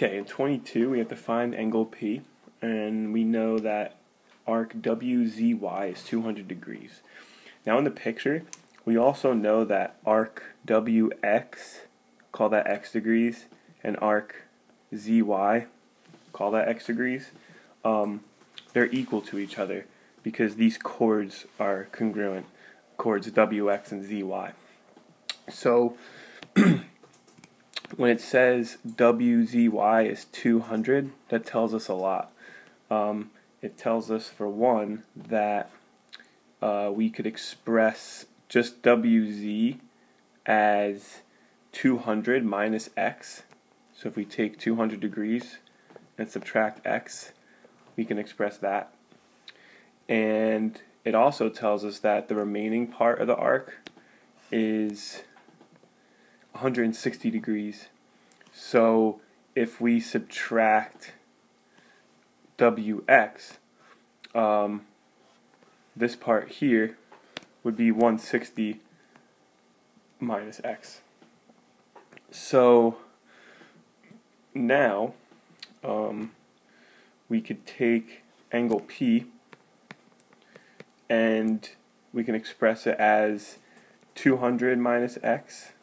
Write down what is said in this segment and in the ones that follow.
Okay, in 22 we have to find angle P, and we know that arc WZY is 200 degrees. Now in the picture, we also know that arc WX, call that x degrees, and arc ZY, call that x degrees, um, they're equal to each other because these chords are congruent, chords WX and ZY. So when it says WZY is 200, that tells us a lot. Um, it tells us, for one, that uh, we could express just WZ as 200 minus x. So if we take 200 degrees and subtract x, we can express that. And it also tells us that the remaining part of the arc is 160 degrees. So if we subtract WX, um, this part here would be 160 minus X. So now um, we could take angle P and we can express it as 200 minus X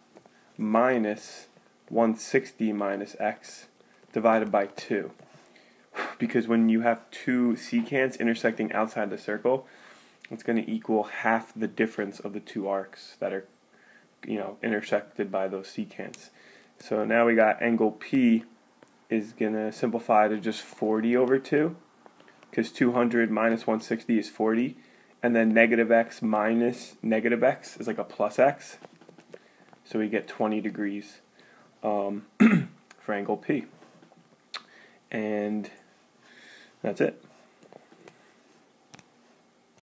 minus 160 minus x divided by 2. Because when you have two secants intersecting outside the circle, it's going to equal half the difference of the two arcs that are you know intersected by those secants. So now we got angle P is going to simplify to just 40 over 2 because 200 minus 160 is 40 and then negative x minus negative x is like a plus x so we get 20 degrees um, for angle P. And that's it.